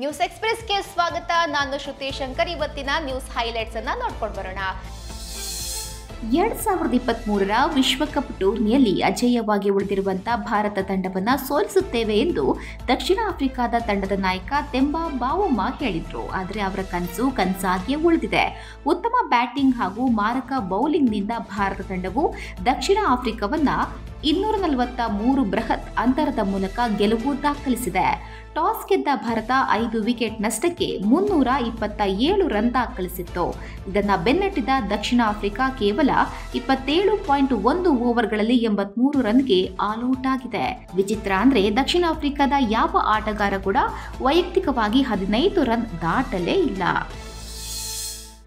News ಎಕ್ಸ್ಪ್ರೆಸ್ಗೆ ಸ್ವಾಗತ. ನಾನು ಶ್ರುತಿ ಶಂಕರ್. ಇವತ್ತಿನ ನ್ಯೂಸ್ ಹೈಲೈಟ್ಸ್ ಅನ್ನ ನೋಡ್ಕೊಂಡು ಬರೋಣ. ಎರಡ್ ಸಾವಿರದ ಇಪ್ಪತ್ತ್ ಮೂರರ ವಿಶ್ವಕಪ್ ಟೂರ್ನಿಯಲ್ಲಿ ಅಜೇಯವಾಗಿ ಉಳಿದಿರುವಂತಹ ಭಾರತ ತಂಡವನ್ನ ಸೋಲಿಸುತ್ತೇವೆ ಎಂದು ದಕ್ಷಿಣ ಆಫ್ರಿಕಾದ ತಂಡದ ನಾಯಕ ತೆಂಬಾ ಬಾವೊಮ್ಮ ಹೇಳಿದ್ರು. ಆದರೆ ಅವರ ಕನಸು ಕನಸಾಗಿಯೇ ಉಳಿದಿದೆ. ಉತ್ತಮ ಬ್ಯಾಟಿಂಗ್ ಹಾಗೂ ಮಾರಕ ಬೌಲಿಂಗ್ನಿಂದ ಭಾರತ ತಂಡವು ದಕ್ಷಿಣ ಆಫ್ರಿಕಾವನ್ನ ಇನ್ನೂರ ನಲವತ್ತ ಮೂರು ಬೃಹತ್ ಅಂತರದ ಮೂಲಕ ಗೆಲುವು ದಾಖಲಿಸಿದೆ. ಟಾಸ್ ಗೆದ್ದ ಭಾರತ ಐದು ವಿಕೆಟ್ ನಷ್ಟಕ್ಕೆ ಮುನ್ನೂರ ಇಪ್ಪತ್ತ ಏಳು ರನ್ ದಾಖಲಿಸಿತ್ತು. ಇದನ್ನು ಬೆನ್ನಟ್ಟಿದ ದಕ್ಷಿಣ ಆಫ್ರಿಕಾ ಕೇವಲ ಇಪ್ಪತ್ತೇಳು ಪಾಯಿಂಟ್ ಒಂದು ಓವರ್ಗಳಲ್ಲಿ ಎಂಬತ್ಮೂರು ರನ್ಗೆ ಆಲ್ಔಟ್ ಆಗಿದೆ ವಿಚಿತ್ರ ಅಂದ್ರೆ ದಕ್ಷಿಣ ಆಫ್ರಿಕಾದ ಯಾವ ಆಟಗಾರ ಕೂಡ ವೈಯಕ್ತಿಕವಾಗಿ ಹದಿನೈದು ರನ್ ದಾಟಲೇ ಇಲ್ಲ.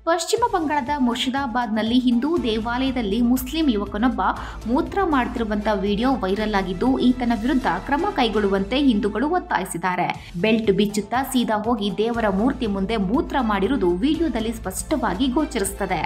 ಪಶ್ಚಿಮ ಬಂಗಾಳದ ಮುರ್ಷಿದಾಬಾದ್ನಲ್ಲಿ ಹಿಂದೂ ದೇವಾಲಯದಲ್ಲಿ ಮುಸ್ಲಿಂ ಯುವಕನೊಬ್ಬ ಮೂತ್ರ ಮಾಡುತ್ತಿರುವಂತಹ ವಿಡಿಯೋ ವೈರಲ್ ಆಗಿದ್ದು, ಈತನ ವಿರುದ್ಧ ಕ್ರಮ ಕೈಗೊಳ್ಳುವಂತೆ ಹಿಂದೂಗಳು ಒತ್ತಾಯಿಸಿದ್ದಾರೆ. ಬೆಲ್ಟ್ ಬಿಚ್ಚುತ್ತಾ ಸೀದಾ ಹೋಗಿ ದೇವರ ಮೂರ್ತಿ ಮುಂದೆ ಮೂತ್ರ ಮಾಡಿರುವುದು ವಿಡಿಯೋದಲ್ಲಿ ಸ್ಪಷ್ಟವಾಗಿ ಗೋಚರಿಸುತ್ತದೆ.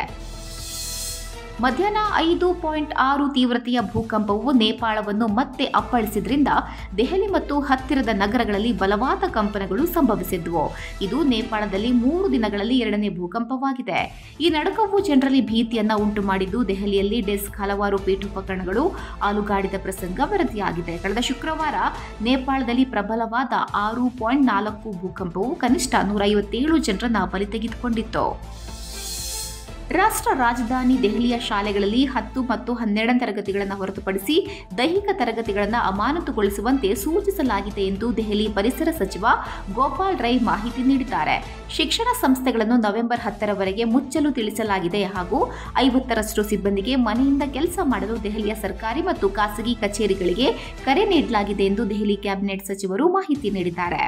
ಮಧ್ಯಾಹ್ನ ಐದು ಪಾಯಿಂಟ್ ಆರು ತೀವ್ರತೆಯ ಭೂಕಂಪವು ನೇಪಾಳವನ್ನು ಮತ್ತೆ ಅಪ್ಪಳಿಸಿದ್ರಿಂದ ದೆಹಲಿ ಮತ್ತು ಹತ್ತಿರದ ನಗರಗಳಲ್ಲಿ ಬಲವಾದ ಕಂಪನಗಳು ಸಂಭವಿಸಿದ್ವು. ಇದು ನೇಪಾಳದಲ್ಲಿ ಮೂರು ದಿನಗಳಲ್ಲಿ ಎರಡನೇ ಭೂಕಂಪವಾಗಿದೆ. ಈ ನಡುಕವು ಜನರಲ್ಲಿ ಭೀತಿಯನ್ನ ಉಂಟು ಮಾಡಿದ್ದು ದೆಹಲಿಯಲ್ಲಿ ಡೆಸ್ಕ್ ಹಲವಾರು ಪೀಠೋಪಕರಣಗಳು ಆಲುಗಾಡಿದ ಪ್ರಸಂಗ ವರದಿಯಾಗಿದೆ. ಕಳೆದ ಶುಕ್ರವಾರ ನೇಪಾಳದಲ್ಲಿ ಪ್ರಬಲವಾದ ಆರು ಪಾಯಿಂಟ್ ನಾಲ್ಕು ಭೂಕಂಪವು ಕನಿಷ್ಠ ನೂರ ಐವತ್ತೇಳು ಜನರನ್ನ ಬಲಿ ತೆಗೆದುಕೊಂಡಿತ್ತು. ರಾಷ್ಟ್ರ ರಾಜಧಾನಿ ದೆಹಲಿಯ ಶಾಲೆಗಳಲ್ಲಿ ಹತ್ತು ಮತ್ತು ಹನ್ನೆರಡನೇ ತರಗತಿಗಳನ್ನು ಹೊರತುಪಡಿಸಿ ದೈಹಿಕ ತರಗತಿಗಳನ್ನು ಅಮಾನತುಗೊಳಿಸುವಂತೆ ಸೂಚಿಸಲಾಗಿದೆ ಎಂದು ದೆಹಲಿ ಪರಿಸರ ಸಚಿವ ಗೋಪಾಲ್ ರೈ ಮಾಹಿತಿ ನೀಡಿದ್ದಾರೆ. ಶಿಕ್ಷಣ ಸಂಸ್ಥೆಗಳನ್ನು ನವೆಂಬರ್ ಹತ್ತರವರೆಗೆ ಮುಚ್ಚಲು ತಿಳಿಸಲಾಗಿದೆ ಹಾಗೂ ಐವತ್ತರಷ್ಟು ಸಿಬ್ಬಂದಿಗೆ ಮನೆಯಿಂದ ಕೆಲಸ ಮಾಡಲು ದೆಹಲಿಯ ಸರ್ಕಾರಿ ಮತ್ತು ಖಾಸಗಿ ಕಚೇರಿಗಳಿಗೆ ಕರೆ ನೀಡಲಾಗಿದೆ ಎಂದು ದೆಹಲಿ ಕ್ಯಾಬಿನೆಟ್ ಸಚಿವರು ಮಾಹಿತಿ ನೀಡಿದ್ದಾರೆ.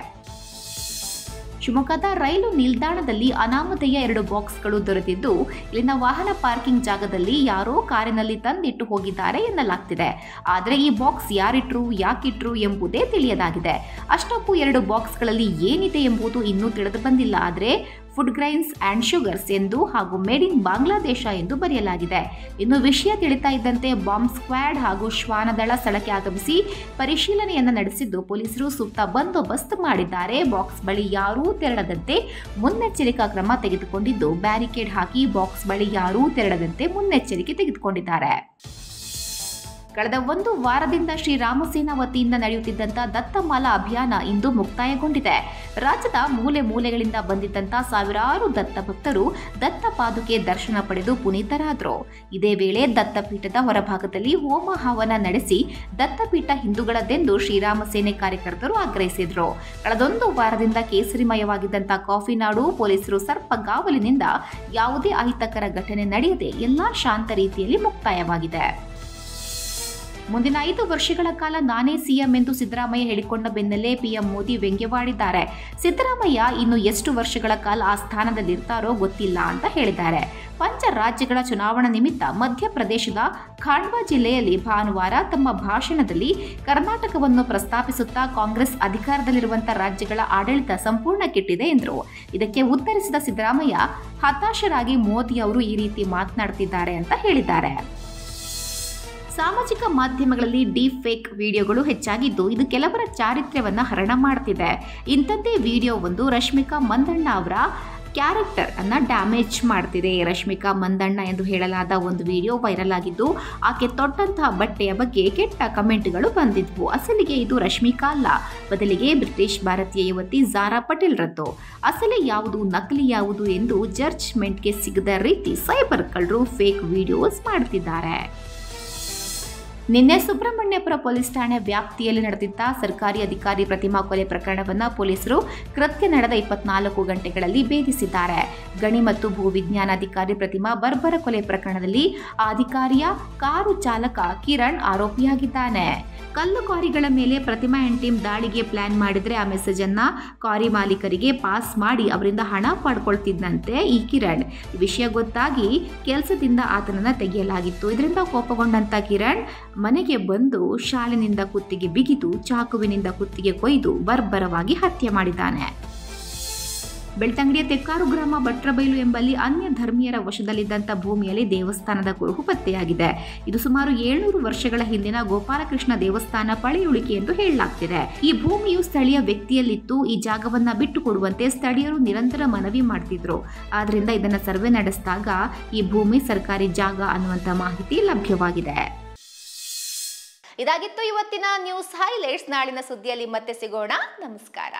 ಶಿವಮೊಗ್ಗದ ರೈಲು ನಿಲ್ದಾಣದಲ್ಲಿ ಅನಾಮಧೇಯ ಎರಡು ಬಾಕ್ಸ್ಗಳು ದೊರೆತಿದ್ದು, ಇಲ್ಲಿನ ವಾಹನ ಪಾರ್ಕಿಂಗ್ ಜಾಗದಲ್ಲಿ ಯಾರೋ ಕಾರಿನಲ್ಲಿ ತಂದಿಟ್ಟು ಹೋಗಿದ್ದಾರೆ ಎನ್ನಲಾಗ್ತಿದೆ. ಆದರೆ ಈ ಬಾಕ್ಸ್ ಯಾರಿಟ್ರು, ಯಾಕಿಟ್ರು ಎಂಬುದೇ ತಿಳಿಯದಾಗಿದೆ. ಅಷ್ಟಕ್ಕೂ ಎರಡು ಬಾಕ್ಸ್ಗಳಲ್ಲಿ ಏನಿದೆ ಎಂಬುದು ಇನ್ನೂ ತಿಳಿದು ಬಂದಿಲ್ಲ. ಆದರೆ ಫುಡ್ ಗ್ರೈನ್ಸ್ ಆ್ಯಂಡ್ ಶುಗರ್ಸ್ ಎಂದು ಹಾಗೂ ಮೇಡ್ ಇನ್ ಬಾಂಗ್ಲಾದೇಶ ಎಂದು ಬರೆಯಲಾಗಿದೆ. ಇನ್ನು ವಿಷಯ ತಿಳಿತಾ ಇದ್ದಂತೆ ಬಾಂಬ್ ಸ್ಕ್ವಾಡ್ ಹಾಗೂ ಶ್ವಾನದಳ ಸ್ಥಳಕ್ಕೆ ಆಗಮಿಸಿ ಪರಿಶೀಲನೆಯನ್ನು ನಡೆಸಿದ್ದು ಪೊಲೀಸರು ಸೂಕ್ತ ಬಂದೋಬಸ್ತ್ ಮಾಡಿದ್ದಾರೆ. ಬಾಕ್ಸ್ ಬಳಿ ಯಾರೂ ತೆರಳದಂತೆ ಮುನ್ನೆಚ್ಚರಿಕಾ ಕ್ರಮ ತೆಗೆದುಕೊಂಡಿದ್ದು, ಬ್ಯಾರಿಕೇಡ್ ಹಾಕಿ ಬಾಕ್ಸ್ ಬಳಿ ಯಾರೂ ತೆರಳದಂತೆ ಮುನ್ನೆಚ್ಚರಿಕೆ ತೆಗೆದುಕೊಂಡಿದ್ದಾರೆ. ಕಳೆದ ಒಂದು ವಾರದಿಂದ ಶ್ರೀರಾಮಸೇನಾ ವತಿಯಿಂದ ನಡೆಯುತ್ತಿದ್ದಂಥ ದತ್ತಮಾಲಾ ಅಭಿಯಾನ ಇಂದು ಮುಕ್ತಾಯಗೊಂಡಿದೆ. ರಾಜ್ಯದ ಮೂಲೆ ಮೂಲೆಗಳಿಂದ ಬಂದಿದ್ದಂಥ ಸಾವಿರಾರು ದತ್ತ ಭಕ್ತರು ದತ್ತ ಪಾದುಕೆ ದರ್ಶನ ಪಡೆದು ಪುನೀತರಾದರು. ಇದೇ ವೇಳೆ ದತ್ತಪೀಠದ ಹೊರಭಾಗದಲ್ಲಿ ಹೋಮ ಹವನ ನಡೆಸಿ ದತ್ತಪೀಠ ಹಿಂದೂಗಳದ್ದೆಂದು ಶ್ರೀರಾಮ ಸೇನೆ ಕಾರ್ಯಕರ್ತರು ಆಗ್ರಹಿಸಿದ್ರು. ಕಳೆದೊಂದು ವಾರದಿಂದ ಕೇಸರಿಮಯವಾಗಿದ್ದಂಥ ಕಾಫಿ ನಾಡು ಪೊಲೀಸರು ಸರ್ಪಗಾವಲಿನಿಂದ ಯಾವುದೇ ಅಹಿತಕರ ಘಟನೆ ನಡೆಯದೆ ಎಲ್ಲಾ ಶಾಂತ ರೀತಿಯಲ್ಲಿ ಮುಕ್ತಾಯವಾಗಿದೆ. ಮುಂದಿನ ಐದು ವರ್ಷಗಳ ಕಾಲ ನಾನೇ ಸಿಎಂ ಎಂದು ಸಿದ್ದರಾಮಯ್ಯ ಹೇಳಿಕೊಂಡ ಬೆನ್ನಲ್ಲೇ ಪಿಎಂ ಮೋದಿ ವ್ಯಂಗ್ಯವಾಡಿದ್ದಾರೆ. ಸಿದ್ದರಾಮಯ್ಯ ಇನ್ನು ಎಷ್ಟು ವರ್ಷಗಳ ಕಾಲ ಆ ಸ್ಥಾನದಲ್ಲಿರ್ತಾರೋ ಗೊತ್ತಿಲ್ಲ ಅಂತ ಹೇಳಿದ್ದಾರೆ. ಪಂಚ ರಾಜ್ಯಗಳ ಚುನಾವಣಾ ನಿಮಿತ್ತ ಮಧ್ಯಪ್ರದೇಶದ ಖಾಂಡ್ವಾ ಜಿಲ್ಲೆಯಲ್ಲಿ ಭಾನುವಾರ ತಮ್ಮ ಭಾಷಣದಲ್ಲಿ ಕರ್ನಾಟಕವನ್ನು ಪ್ರಸ್ತಾಪಿಸುತ್ತಾ ಕಾಂಗ್ರೆಸ್ ಅಧಿಕಾರದಲ್ಲಿರುವಂತಹ ರಾಜ್ಯಗಳ ಆಡಳಿತ ಸಂಪೂರ್ಣ ಕೆಟ್ಟಿದೆ ಎಂದರು. ಇದಕ್ಕೆ ಉತ್ತರಿಸಿದ ಸಿದ್ದರಾಮಯ್ಯ, ಹತಾಶರಾಗಿ ಮೋದಿ ಅವರು ಈ ರೀತಿ ಮಾತನಾಡುತ್ತಿದ್ದಾರೆ ಅಂತ ಹೇಳಿದ್ದಾರೆ. ಸಾಮಾಜಿಕ ಮಾಧ್ಯಮಗಳಲ್ಲಿ ಡೀಪ್ ಫೇಕ್ ವಿಡಿಯೋಗಳು ಹೆಚ್ಚಾಗಿದ್ದು ಇದು ಕೆಲವರ ಚಾರಿತ್ರ್ಯವನ್ನು ಹರಣ ಮಾಡ್ತಿದೆ. ಇಂಥದ್ದೇ ವಿಡಿಯೋ ಒಂದು ರಶ್ಮಿಕಾ ಮಂದಣ್ಣ ಅವರ ಕ್ಯಾರೆಕ್ಟರ್ ಅನ್ನ ಡ್ಯಾಮೇಜ್ ಮಾಡ್ತಿದೆ. ರಶ್ಮಿಕಾ ಮಂದಣ್ಣ ಎಂದು ಹೇಳಲಾದ ಒಂದು ವಿಡಿಯೋ ವೈರಲ್ ಆಗಿದ್ದು ಆಕೆ ತೊಟ್ಟಂತಹ ಬಟ್ಟೆಯ ಬಗ್ಗೆ ಕೆಟ್ಟ ಕಮೆಂಟ್ಗಳು ಬಂದಿದ್ವು. ಅಸಲಿಗೆ ಇದು ರಶ್ಮಿಕಾ ಅಲ್ಲ. ಬದಲಿಗೆ ಬ್ರಿಟಿಷ್ ಭಾರತೀಯ ಯುವತಿ ಜಾರಾ ಪಟೇಲ್ ರದ್ದು. ಅಸಲಿ ಯಾವುದು, ನಕಲಿ ಯಾವುದು ಎಂದು ಜಡ್ಜ್ಮೆಂಟ್ಗೆ ಸಿಗದ ರೀತಿ ಸೈಬರ್ ಕಳ್ಳರು ಫೇಕ್ ವಿಡಿಯೋಸ್ ಮಾಡ್ತಿದ್ದಾರೆ. ನಿನ್ನೆ ಸುಬ್ರಹ್ಮಣ್ಯಪುರ ಪೊಲೀಸ್ ಠಾಣೆ ವ್ಯಾಪ್ತಿಯಲ್ಲಿ ನಡೆದಿದ್ದ ಸರ್ಕಾರಿ ಅಧಿಕಾರಿ ಪ್ರತಿಮಾ ಕೊಲೆ ಪ್ರಕರಣವನ್ನು ಪೊಲೀಸರು ಕೃತ್ಯ ನಡೆದ ಇಪ್ಪತ್ನಾಲ್ಕು ಗಂಟೆಗಳಲ್ಲಿ ಭೇದಿಸಿದ್ದಾರೆ. ಗಣಿ ಮತ್ತು ಭೂವಿಜ್ಞಾನ ಅಧಿಕಾರಿ ಪ್ರತಿಮಾ ಬರ್ಬರ ಕೊಲೆ ಪ್ರಕರಣದಲ್ಲಿ ಅಧಿಕಾರಿಯ ಕಾರು ಚಾಲಕ ಕಿರಣ್ ಆರೋಪಿಯಾಗಿದ್ದಾನೆ. ಕಲ್ಲು ಕ್ವಾರಿಗಳ ಮೇಲೆ ಪ್ರತಿಮಾ ಆ್ಯಂಡ್ ಟೀಮ್ ದಾಳಿಗೆ ಪ್ಲಾನ್ ಮಾಡಿದರೆ ಆ ಮೆಸೇಜನ್ನು ಕ್ವಾರಿ ಕಾರಿ ಮಾಲೀಕರಿಗೆ ಪಾಸ್ ಮಾಡಿ ಅವರಿಂದ ಹಣ ಪಡ್ಕೊಳ್ತಿದ್ದಂತೆ ಈ ಕಿರಣ್. ವಿಷಯ ಗೊತ್ತಾಗಿ ಕೆಲಸದಿಂದ ಆತನನ್ನು ತೆಗೆಯಲಾಗಿತ್ತು. ಇದರಿಂದ ಕೋಪಗೊಂಡಂಥ ಕಿರಣ್ ಮನೆಗೆ ಬಂದು ಶಾಲಿನಿಂದ ಕುತ್ತಿಗೆ ಬಿಗಿದು, ಚಾಕುವಿನಿಂದ ಕುತ್ತಿಗೆ ಕೊಯ್ದು, ಬರ್ಬರವಾಗಿ ಹತ್ಯೆ ಮಾಡಿದ್ದಾನೆ. ಬೆಳ್ತಂಗಡಿಯ ತೆಕ್ಕಾರು ಗ್ರಾಮ ಭಟ್ರಬೈಲು ಎಂಬಲ್ಲಿ ಅನ್ಯ ಧರ್ಮೀಯರ ವಶದಲ್ಲಿದ್ದಂಥ ಭೂಮಿಯಲ್ಲಿ ದೇವಸ್ಥಾನದ ಕುರುಹು ಪತ್ತೆಯಾಗಿದೆ. ಇದು ಸುಮಾರು ಏಳ್ನೂರು ವರ್ಷಗಳ ಹಿಂದಿನ ಗೋಪಾಲಕೃಷ್ಣ ದೇವಸ್ಥಾನ ಪಳೆಯುಳಿಕೆ ಎಂದು ಹೇಳಲಾಗ್ತಿದೆ. ಈ ಭೂಮಿಯು ಸ್ಥಳೀಯ ವ್ಯಕ್ತಿಯಲ್ಲಿತ್ತು, ಈ ಜಾಗವನ್ನ ಬಿಟ್ಟು ಕೊಡುವಂತೆ ಸ್ಥಳೀಯರು ನಿರಂತರ ಮನವಿ ಮಾಡ್ತಿದ್ರು. ಆದ್ರಿಂದ ಇದನ್ನ ಸರ್ವೆ ನಡೆಸಿದಾಗ ಈ ಭೂಮಿ ಸರ್ಕಾರಿ ಜಾಗ ಅನ್ನುವಂತ ಮಾಹಿತಿ ಲಭ್ಯವಾಗಿದೆ. ಇದಾಗಿತ್ತು ಇವತ್ತಿನ ನ್ಯೂಸ್ ಹೈಲೈಟ್ಸ್ ನಾಳಿನ ಸುದ್ದಿಯಲ್ಲಿ ಮತ್ತೆ ಸಿಗೋಣ. ನಮಸ್ಕಾರ.